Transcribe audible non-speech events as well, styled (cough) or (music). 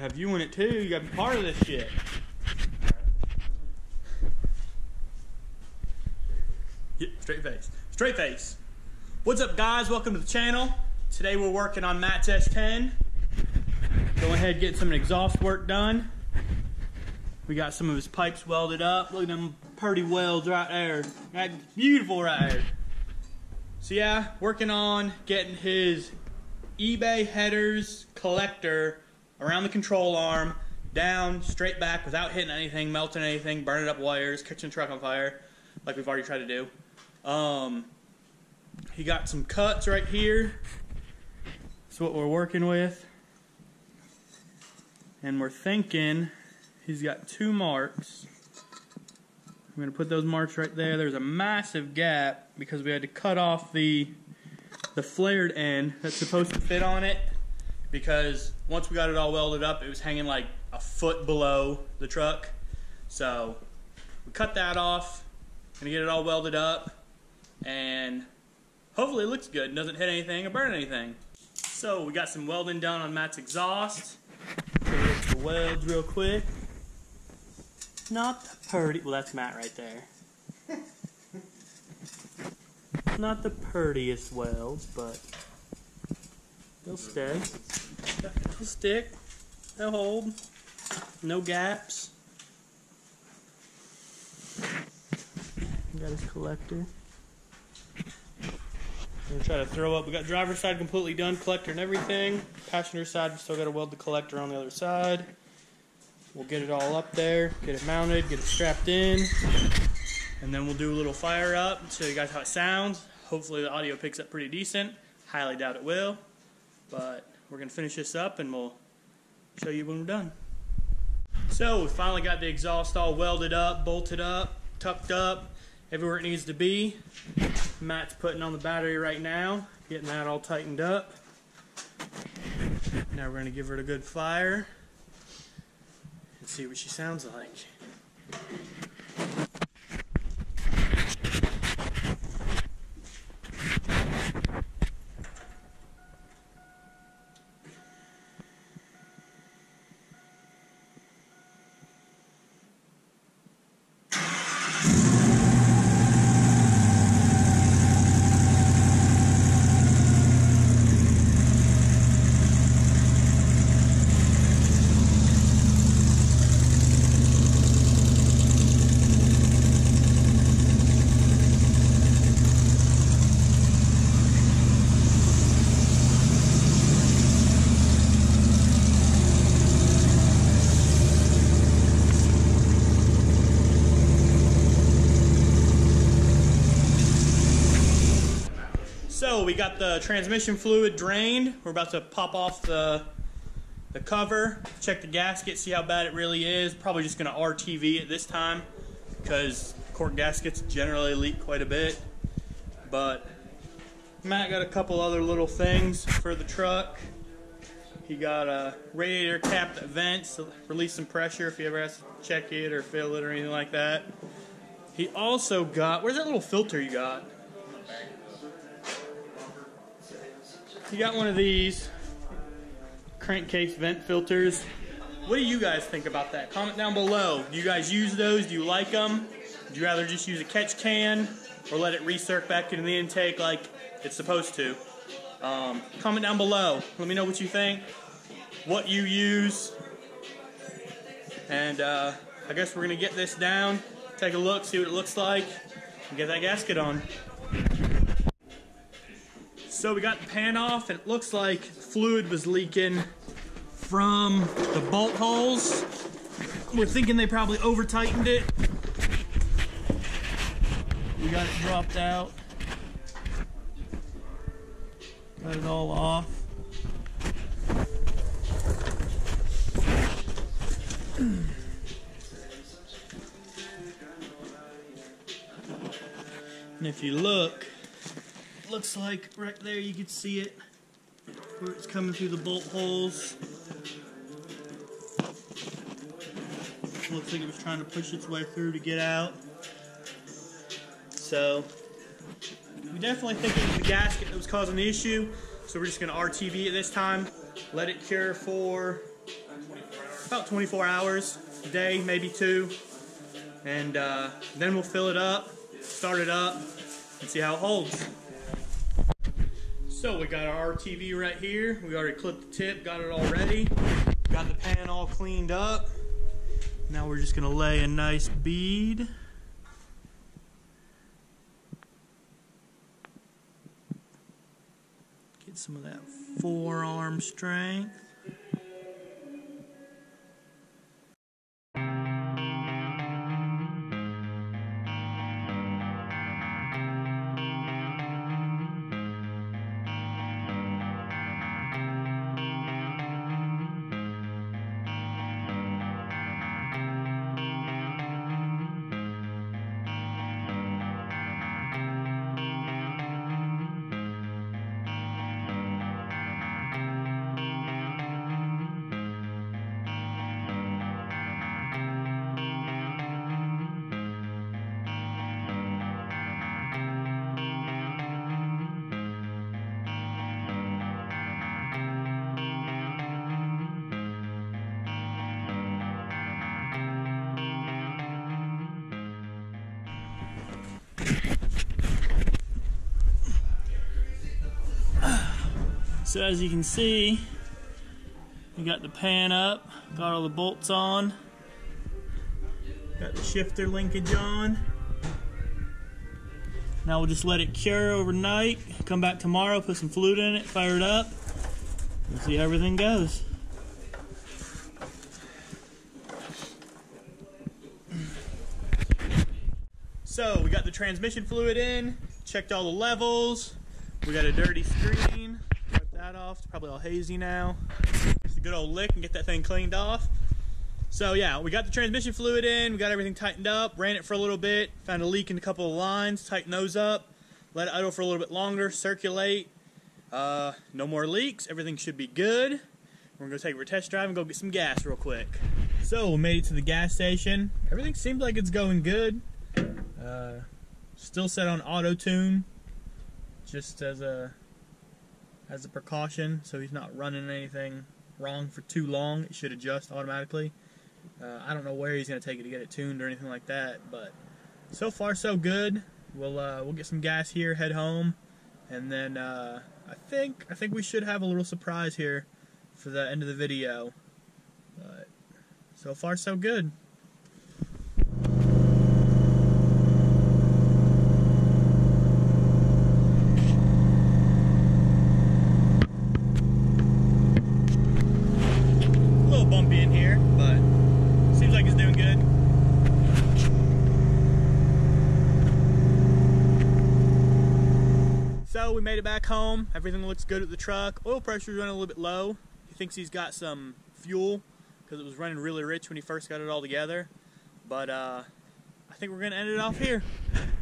have you in it too. You gotta be part of this shit. Yeah, straight face. Straight face. What's up, guys? Welcome to the channel. Today we're working on Matt's S10. Going ahead getting some exhaust work done. We got some of his pipes welded up. Look at them pretty welds right there. That's beautiful right there. So yeah, working on getting his eBay headers collector around the control arm, down, straight back without hitting anything, melting anything, burning up wires, catching the truck on fire, like we've already tried to do. Um, he got some cuts right here. That's what we're working with. And we're thinking he's got two marks. I'm going to put those marks right there. There's a massive gap because we had to cut off the the flared end that's supposed to fit on it because once we got it all welded up, it was hanging like a foot below the truck. So we cut that off, gonna get it all welded up, and hopefully it looks good, doesn't hit anything or burn anything. So we got some welding done on Matt's exhaust. The welds real quick. Not the pretty, well that's Matt right there. Not the prettiest welds, but they'll stay. They'll (laughs) stick. They'll hold. No gaps. Got his collector. I'm gonna try to throw up. We got driver's side completely done, collector and everything. Passenger side, we still gotta weld the collector on the other side. We'll get it all up there, get it mounted, get it strapped in, and then we'll do a little fire up, show you guys how it sounds. Hopefully the audio picks up pretty decent. Highly doubt it will, but we're gonna finish this up and we'll show you when we're done. So we finally got the exhaust all welded up, bolted up, tucked up, everywhere it needs to be. Matt's putting on the battery right now, getting that all tightened up. Now we're gonna give her a good fire and see what she sounds like. So we got the transmission fluid drained. We're about to pop off the the cover, check the gasket, see how bad it really is. Probably just gonna RTV it this time because cork gaskets generally leak quite a bit. But Matt got a couple other little things for the truck. He got a radiator cap that vents, to release some pressure if he ever has to check it or fill it or anything like that. He also got, where's that little filter you got? You got one of these crankcase vent filters. What do you guys think about that? Comment down below. Do you guys use those? Do you like them? Do you rather just use a catch can or let it recirc back into the intake like it's supposed to? Um, comment down below. Let me know what you think, what you use. And uh, I guess we're going to get this down, take a look, see what it looks like, and get that gasket on. So we got the pan off, and it looks like fluid was leaking from the bolt holes. We're thinking they probably over tightened it. We got it dropped out. Got it all off. And if you look, looks like right there you can see it where it's coming through the bolt holes. Looks like it was trying to push its way through to get out. So we definitely think it was the gasket that was causing the issue. So we're just going to RTV it this time, let it cure for about 24 hours a day, maybe two. And uh, then we'll fill it up, start it up, and see how it holds. So we got our RTV right here. We already clipped the tip, got it all ready. Got the pan all cleaned up. Now we're just gonna lay a nice bead. Get some of that forearm strength. So as you can see, we got the pan up, got all the bolts on, got the shifter linkage on. Now we'll just let it cure overnight, come back tomorrow, put some fluid in it, fire it up, and see how everything goes. So we got the transmission fluid in, checked all the levels, we got a dirty screen, off. It's probably all hazy now. Just a good old lick and get that thing cleaned off. So yeah, we got the transmission fluid in, we got everything tightened up, ran it for a little bit, found a leak in a couple of lines, tighten those up, let it idle for a little bit longer, circulate. Uh, no more leaks, everything should be good. We're gonna go take a test drive and go get some gas real quick. So we made it to the gas station. Everything seems like it's going good. Uh, still set on auto tune, just as a as a precaution so he's not running anything wrong for too long. It should adjust automatically. Uh, I don't know where he's going to take it to get it tuned or anything like that, but so far so good. We'll uh, we'll get some gas here, head home, and then uh, I think I think we should have a little surprise here for the end of the video. But so far so good. We made it back home. Everything looks good at the truck. Oil pressure is running a little bit low. He thinks he's got some fuel because it was running really rich when he first got it all together. But uh, I think we're going to end it off here. (laughs)